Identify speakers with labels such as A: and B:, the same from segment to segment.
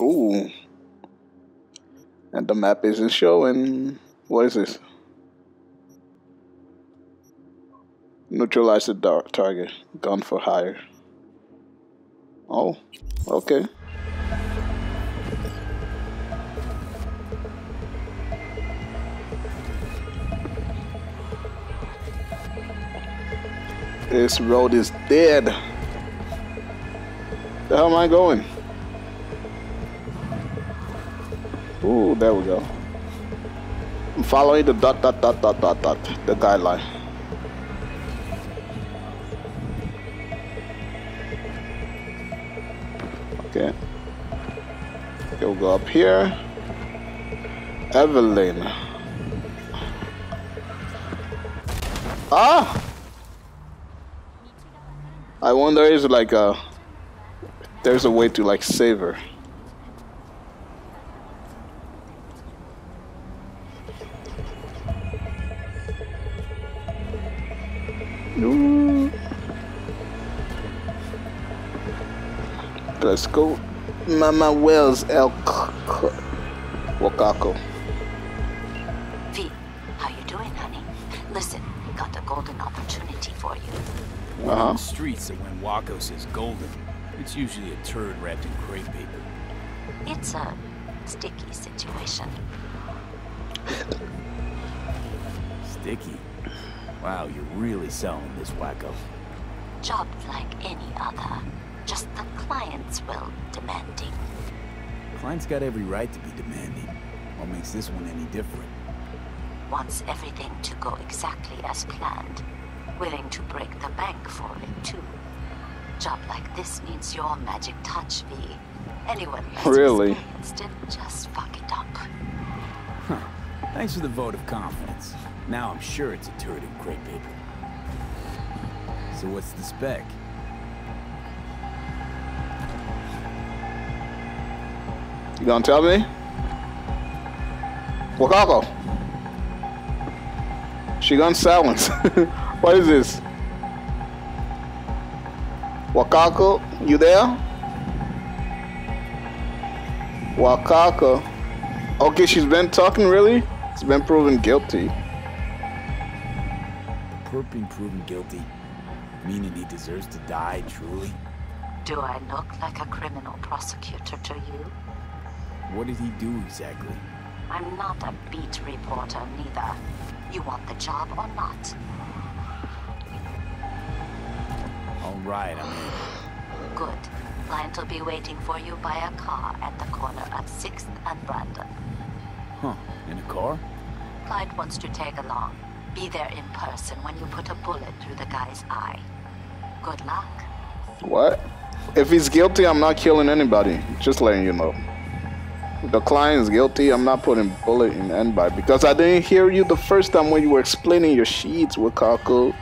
A: Ooh. And the map isn't showing. What is this? Neutralize the dark target. Gun for hire. Oh, okay. This road is dead. The hell am I going? Ooh, there we go. I'm following the dot dot dot dot dot dot the guideline. Okay. Okay, we'll go up here. Evelyn. Ah! I wonder is like a there's a way to like save her. Let's go. Mama Welles El Wakako.
B: V, how you doing, honey? Listen, got a golden opportunity for you.
C: Word
A: Uh-huh.
C: on the streets that when Waco says golden, it's usually a turd wrapped in crepe paper.
B: It's a sticky situation.
C: Sticky. Wow, you're really selling this Wakako.
B: Job like any other. Just the client's will demanding.
C: Client's got every right to be demanding. What makes this one any different?
B: Wants everything to go exactly as planned. Willing to break the bank for it, too. Job like this needs your magic touch, V. Anyone less
A: Really?
B: experienced it, just fuck it up.
C: Thanks for the vote of confidence. Now I'm sure it's a turd in crepe paper. So what's the spec?
A: You gonna tell me? Wakako. She gone silence. what is this? Wakako, you there? Wakako. Okay, she's been talking really? She's been proven guilty.
C: Perp being proven guilty, meaning he deserves to die truly?
B: Do I look like a criminal prosecutor to you?
C: What did he do exactly?
B: I'm not a beat reporter, neither. You want the job or not?
C: All right, I'm in.
B: Good. Client will be waiting for you by a car at the corner of 6th and Brandon.
C: Huh, in a car?
B: Client wants to tag along. Be there in person when you put a bullet through the guy's eye. Good luck.
A: What? If he's guilty, I'm not killing anybody. Just letting you know. The client is guilty, I'm not putting bullet in anybody because I didn't hear you the first time when you were explaining your sheets with Kako.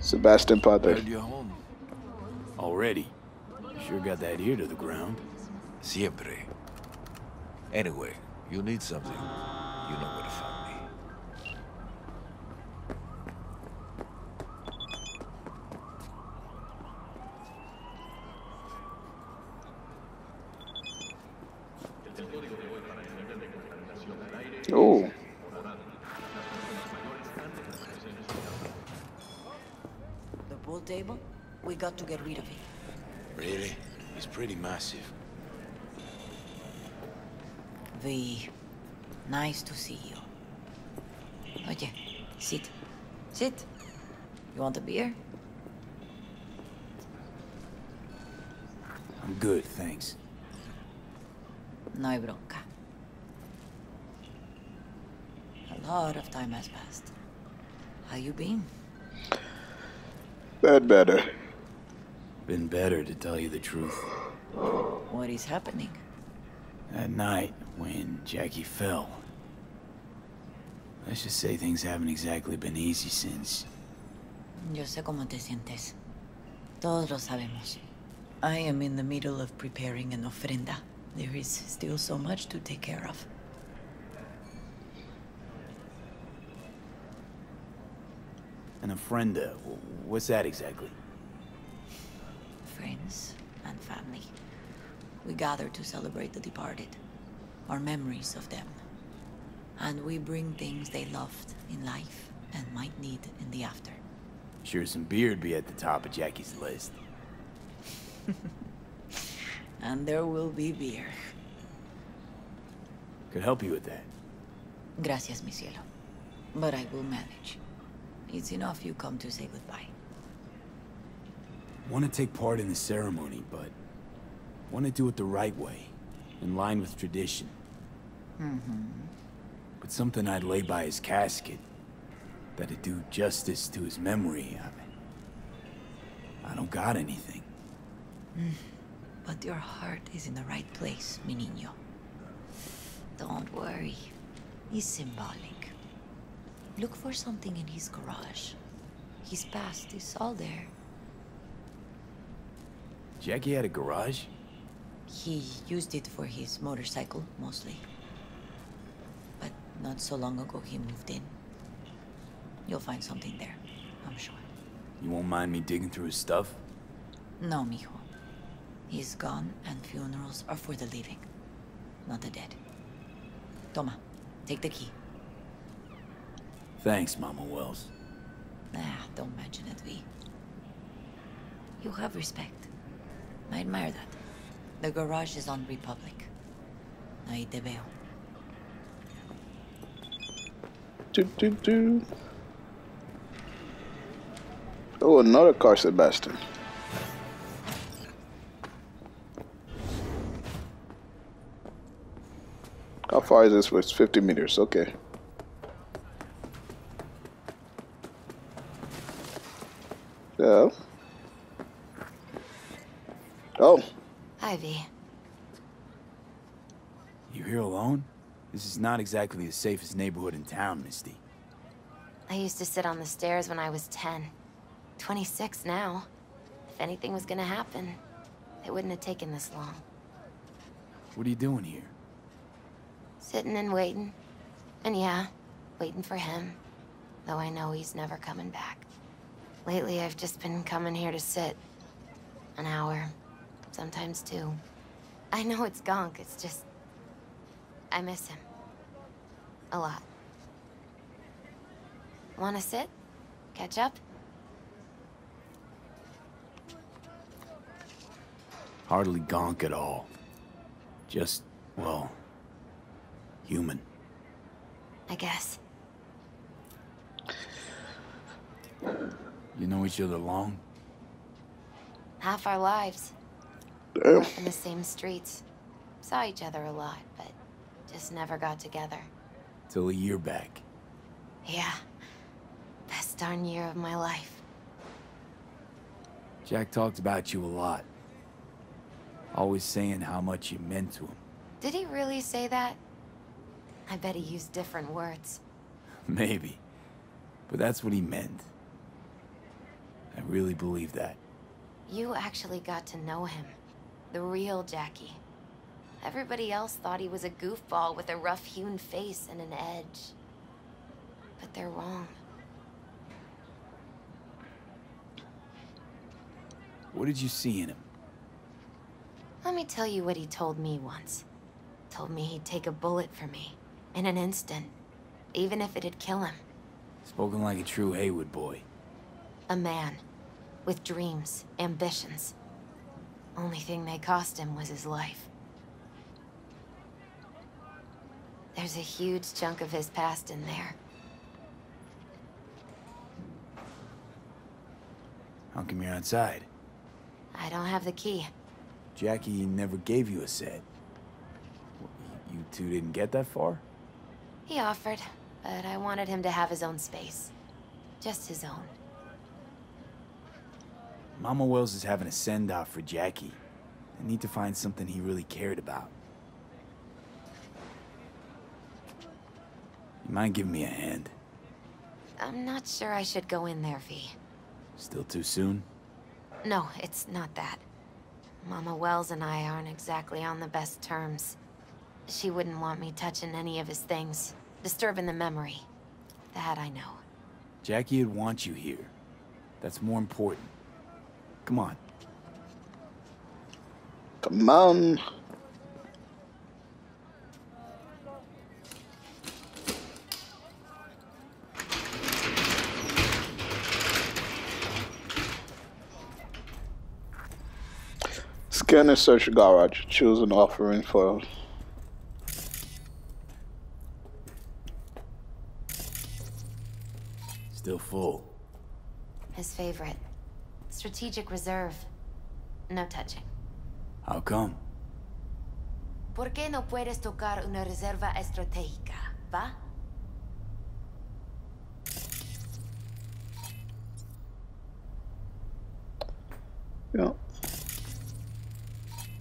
A: Sebastian
D: you're home.
C: Already. Sure got that ear to the ground.
D: Siempre. Anyway, you need something. You know where to find me.
A: Oh,
E: The pool table? We got to get rid of it.
D: Really? It's pretty massive.
E: V, nice to see you. Oye, sit. Sit. You want a beer?
C: I'm good, thanks.
E: No hay bronca. A lot of time has passed. How you been?
A: That better.
C: Been better, to tell you the truth.
E: What is happening?
C: That night, when Jackie fell. Let's just say things haven't exactly been easy since.
E: Yo sé cómo te sientes. Todos lo sabemos. I am in the middle of preparing an ofrenda. There is still so much to take care of.
C: An ofrenda, wh- what's that exactly?
E: Friends and family. We gather to celebrate the departed, our memories of them. And we bring things they loved in life and might need in the after.
C: Sure some beer'd be at the top of Jackie's list.
E: And there will be beer.
C: Could help you with that.
E: Gracias, mi cielo. But I will manage. It's enough you come to say goodbye.
C: Want to take part in the ceremony, but want to do it the right way, in line with tradition.
E: Mm-hmm.
C: But something I'd lay by his casket, that'd do justice to his memory. I, I don't got anything.
E: But your heart is in the right place, mi niño. Don't worry. He's symbolic. Look for something in his garage. His past is all there.
C: Jackie had a garage?
E: He used it for his motorcycle, mostly. But not so long ago he moved in. You'll find something there, I'm sure.
C: You won't mind me digging through his stuff?
E: No, mijo. He's gone, and funerals are for the living, not the dead. Toma, take the key.
C: Thanks, Mama Welles.
E: Ah, don't mention it, V. You have respect. I admire that. The garage is on Republic. Ahí te veo.
A: Do, do, do. Oh, another car, Sebastian. How far is this? It's 50 meters. Okay. Yeah. Oh,
F: Ivy. V.
C: You here alone? This is not exactly the safest neighborhood in town, Misty.
F: I used to sit on the stairs when I was 10. 26 now. If anything was gonna happen, it wouldn't have taken this long.
C: What are you doing here?
F: Sitting and waiting. And yeah, waiting for him. Though I know he's never coming back. Lately, I've just been coming here to sit. An hour. Sometimes two. I know it's gonk, it's just... I miss him. A lot. Wanna sit? Catch up?
C: Hardly gonk at all. Just, well, human.
F: I guess.
C: You know each other long?
F: Half our lives.
A: damn.
F: in the same streets. Saw each other a lot, but just never got together.
C: Till a year back.
F: Yeah. Best darn year of my life.
C: Jack talked about you a lot. Always saying how much you meant to him.
F: Did he really say that? I bet he used different words.
C: Maybe. But that's what he meant. I really believe that.
F: You actually got to know him. The real Jackie. Everybody else thought he was a goofball with a rough-hewn face and an edge. But they're wrong.
C: What did you see in him?
F: Let me tell you what he told me once. Told me he'd take a bullet for me. In an instant. Even if it'd kill him.
C: Spoken like a true Heywood boy.
F: A man. With dreams, ambitions. Only thing they cost him was his life. There's a huge chunk of his past in there.
C: How come you're outside?
F: I don't have the key.
C: Jackie never gave you a set. You two didn't get that far?
F: He offered, but I wanted him to have his own space. Just his own.
C: Mama Welles is having a send-off for Jackie. I need to find something he really cared about. You mind giving me a hand?
F: I'm not sure I should go in there, V.
C: Still too soon?
F: No, it's not that. Mama Welles and I aren't exactly on the best terms. She wouldn't want me touching any of his things, disturbing the memory. That I know.
C: Jackie would want you here. That's more important. Come on.
A: Come on. Scan and search garage. Choose an offering for
C: Still full.
F: His favorite. Strategic reserve. No touching.
C: How come?
F: ¿Por qué no puedes tocar una reserva estratégica, va?
A: Yeah.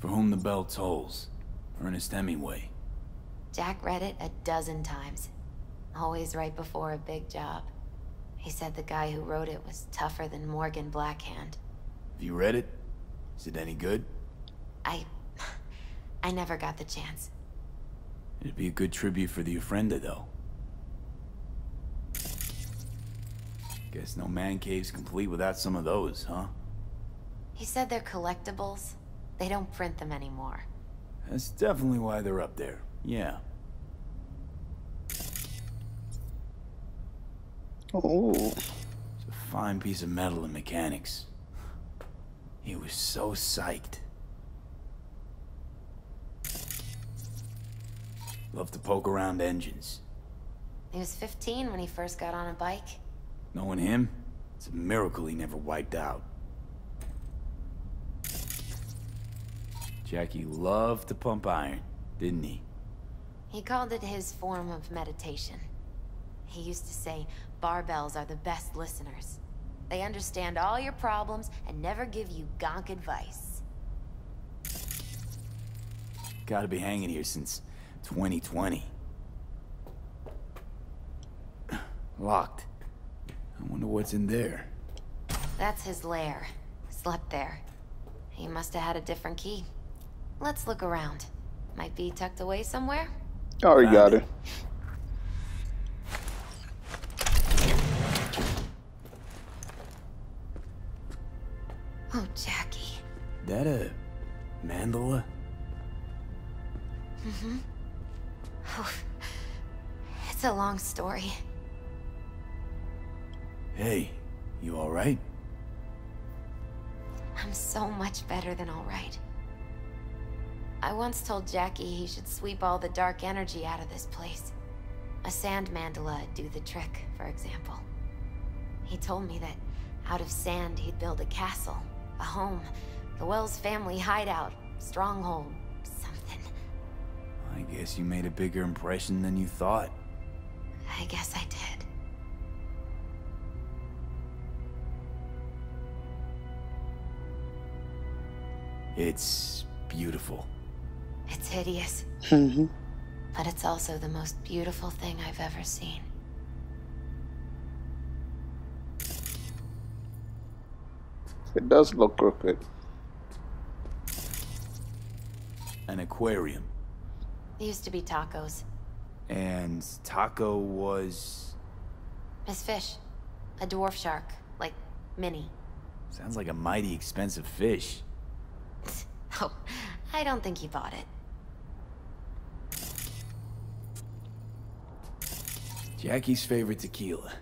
C: For whom the bell tolls. Ernest Hemingway.
F: Jack read it a dozen times. Always right before a big job. He said the guy who wrote it was tougher than Morgan Blackhand.
C: Have you read it? Is it any good?
F: I... I never got the chance.
C: It'd be a good tribute for the Ofrenda, though. Guess no man cave's complete without some of those, huh?
F: He said they're collectibles. They don't print them anymore.
C: That's definitely why they're up there. Yeah.
A: Oh.
C: It's a fine piece of metal and mechanics. He was so psyched. Love to poke around engines.
F: He was 15 when he first got on a bike.
C: Knowing him, it's a miracle he never wiped out. Jackie loved to pump iron, didn't he?
F: He called it his form of meditation. He used to say barbells are the best listeners. They understand all your problems and never give you gonk advice.
C: Gotta be hanging here since 2020. Locked. I wonder what's in there.
F: That's his lair. Slept there. He must have had a different key. Let's look around. Might be tucked away somewhere?
A: Oh, you got it.
F: It's a long story.
C: Hey, you alright?
F: I'm so much better than alright. I once told Jackie he should sweep all the dark energy out of this place. A sand mandala would do the trick, for example. He told me that out of sand he'd build a castle, a home, the Welles family hideout, stronghold, something.
C: I guess you made a bigger impression than you thought.
F: I guess I did.
C: It's beautiful.
F: It's hideous,
A: Mhm.
F: but it's also the most beautiful thing I've ever seen.
A: It does look crooked.
C: An aquarium.
F: It used to be tacos.
C: And Taco was...
F: Miss Fish. A dwarf shark. Like, Minnie.
C: Sounds like a mighty expensive fish.
F: Oh, I don't think he bought it.
C: Jackie's favorite tequila.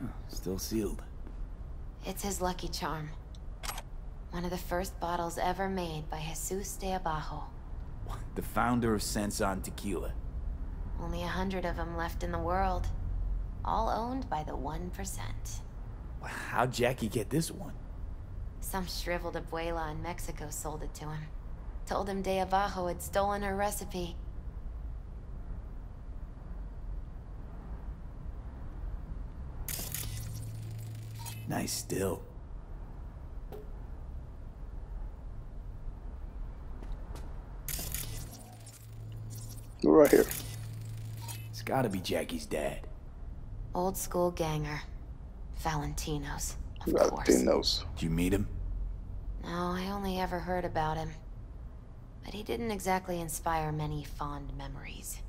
C: Oh, still sealed.
F: It's his lucky charm. One of the first bottles ever made by Jesus de Abajo.
C: The founder of Centzon Tequila.
F: Only a hundred of them left in the world. All owned by the 1%.
C: How'd Jackie get this one?
F: Some shriveled abuela in Mexico sold it to him. Told him De Abajo had stolen her recipe.
C: Nice still.
A: Right here.
C: It's gotta be Jackie's dad.
F: Old school ganger. Valentino's, of course.
A: Latinos.
C: Did you meet him?
F: No, I only ever heard about him. But he didn't exactly inspire many fond memories.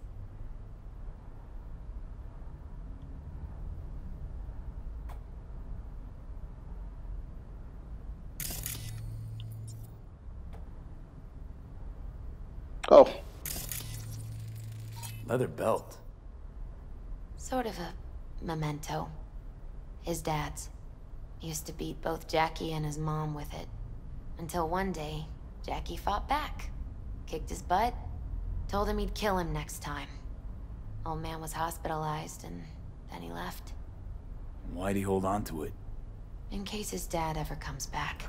A: Oh,
C: Leather belt.
F: Sort of a memento. His dad's. Used to beat both Jackie and his mom with it. Until one day, Jackie fought back, kicked his butt, told him he'd kill him next time. Old man was hospitalized, and then he left.
C: Why'd he hold on to it?
F: In case his dad ever comes back.